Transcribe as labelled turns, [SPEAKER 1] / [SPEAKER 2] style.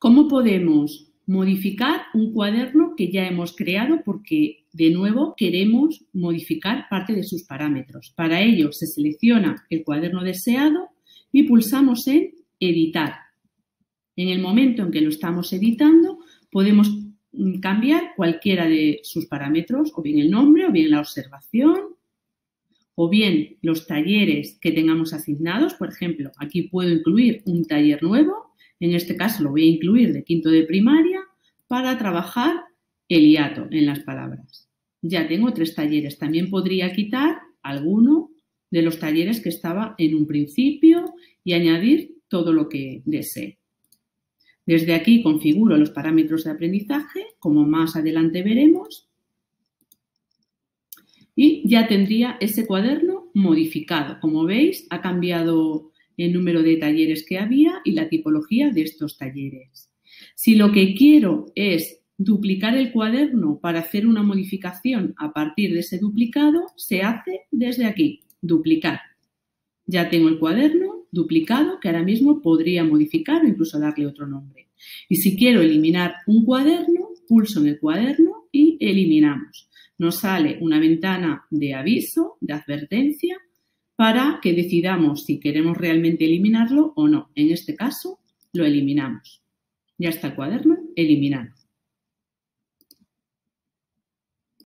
[SPEAKER 1] ¿Cómo podemos modificar un cuaderno que ya hemos creado porque, de nuevo, queremos modificar parte de sus parámetros? Para ello, se selecciona el cuaderno deseado y pulsamos en Editar. En el momento en que lo estamos editando, podemos mm, cambiar cualquiera de sus parámetros, o bien el nombre, o bien la observación, o bien los talleres que tengamos asignados. Por ejemplo, aquí puedo incluir un taller nuevo, en este caso lo voy a incluir de quinto de primaria, para trabajar el hiato en las palabras. Ya tengo tres talleres. También podría quitar alguno de los talleres que estaba en un principio y añadir todo lo que desee. Desde aquí configuro los parámetros de aprendizaje, como más adelante veremos, y ya tendría ese cuaderno modificado. Como veis, ha cambiado el número de talleres que había y la tipología de estos talleres. Si lo que quiero es duplicar el cuaderno para hacer una modificación a partir de ese duplicado, se hace desde aquí, duplicar. Ya tengo el cuaderno duplicado que ahora mismo podría modificar o incluso darle otro nombre. Y si quiero eliminar un cuaderno, pulso en el cuaderno y eliminamos. Nos sale una ventana de aviso, de advertencia, para que decidamos si queremos realmente eliminarlo o no. En este caso, lo eliminamos. Ya está el cuaderno eliminado.